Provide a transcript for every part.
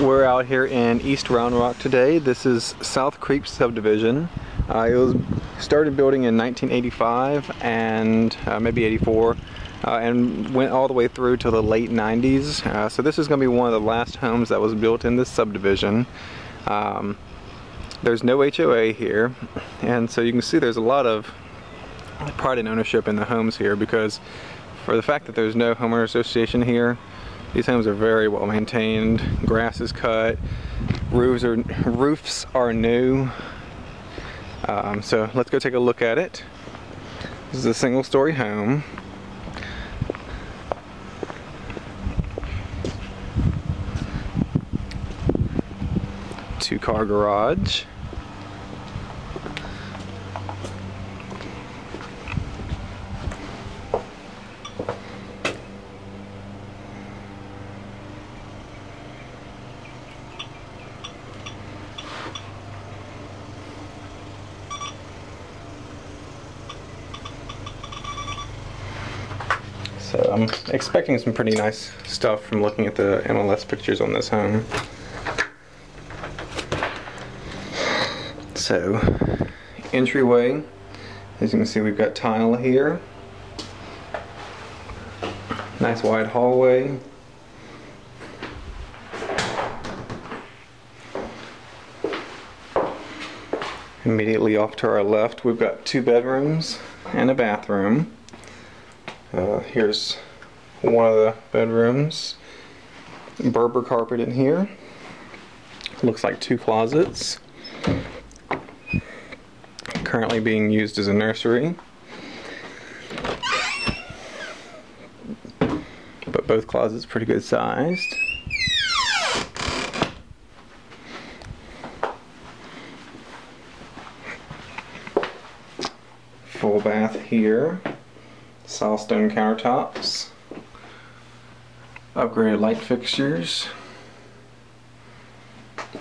We're out here in East Round Rock today. This is South Creek subdivision. Uh, it was started building in 1985 and uh, maybe 84 uh, and went all the way through to the late 90s. Uh, so this is going to be one of the last homes that was built in this subdivision. Um, there's no HOA here and so you can see there's a lot of pride and ownership in the homes here because for the fact that there's no homeowner association here these homes are very well maintained. Grass is cut. Roofs are roofs are new. Um, so let's go take a look at it. This is a single story home. Two car garage So I'm expecting some pretty nice stuff from looking at the MLS pictures on this home. So, entryway, as you can see we've got tile here. Nice wide hallway. Immediately off to our left we've got two bedrooms and a bathroom. Uh, here's one of the bedrooms. Berber carpet in here. Looks like two closets. Currently being used as a nursery. But both closets pretty good sized. Full bath here. Silestone countertops, upgraded light fixtures,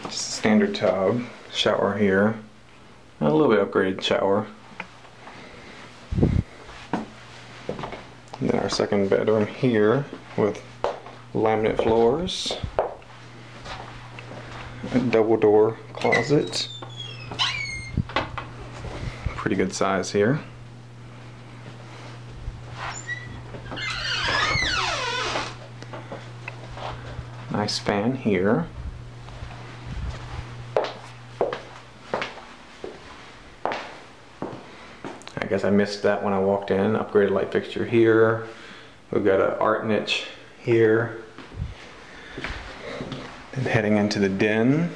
just standard tub, shower here, a little bit upgraded shower. And then our second bedroom here with laminate floors, a double door closet, pretty good size here. Nice fan here. I guess I missed that when I walked in. Upgraded light fixture here. We've got an art niche here. And heading into the den,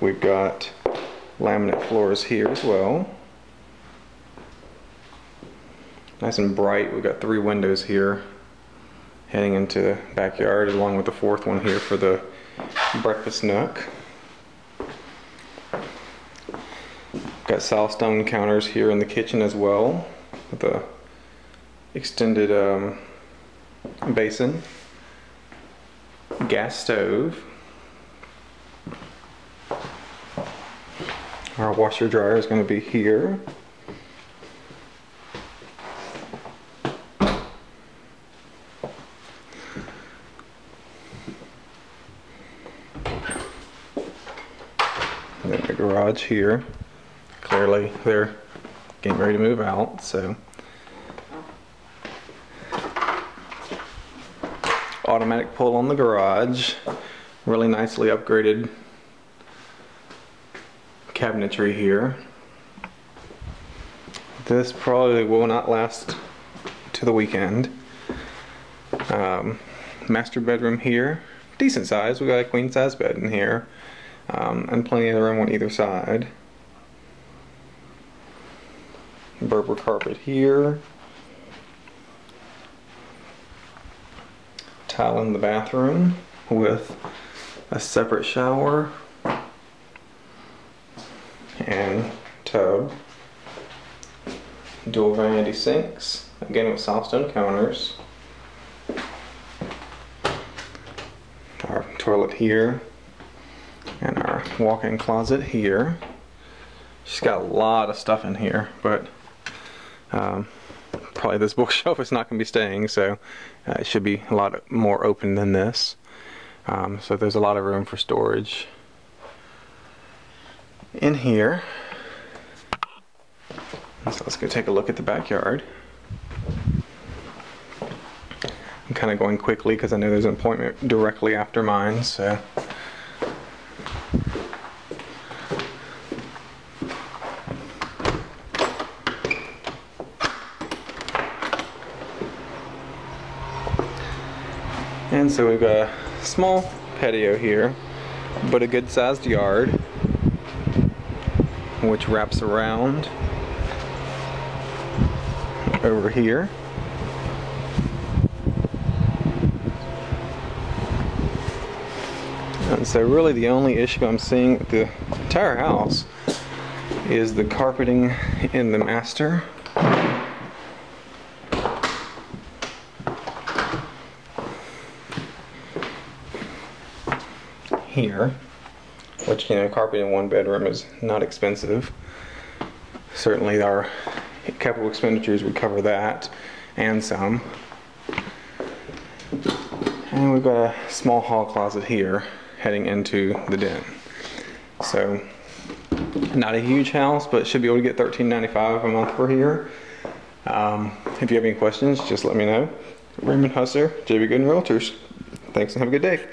we've got laminate floors here as well. Nice and bright. We've got three windows here heading into the backyard along with the fourth one here for the breakfast nook. Got silestone counters here in the kitchen as well with a extended um, basin. Gas stove. Our washer dryer is going to be here. Garage here. Clearly they're getting ready to move out, so. Automatic pull on the garage. Really nicely upgraded cabinetry here. This probably will not last to the weekend. Um, master bedroom here. Decent size. We got a queen size bed in here um, and plenty of room on either side. Berber carpet here. Tile in the bathroom with a separate shower and tub. Dual vanity sinks, again with softstone counters. Our toilet here walk-in closet here. She's got a lot of stuff in here, but um, probably this bookshelf is not going to be staying, so uh, it should be a lot more open than this. Um, so there's a lot of room for storage in here. So let's go take a look at the backyard. I'm kind of going quickly because I know there's an appointment directly after mine, so. And so we've got a small patio here, but a good sized yard, which wraps around over here. And so really the only issue I'm seeing with the entire house is the carpeting in the master. Here, which you know, carpet in one bedroom is not expensive. Certainly our capital expenditures would cover that and some. And we've got a small hall closet here heading into the den. So not a huge house, but should be able to get $13.95 a month for here. Um, if you have any questions, just let me know. Raymond Husser, JB Goodwin Realtors. Thanks and have a good day.